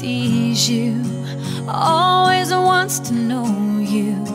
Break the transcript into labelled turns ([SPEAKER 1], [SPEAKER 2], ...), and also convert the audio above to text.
[SPEAKER 1] sees you, always wants to know you.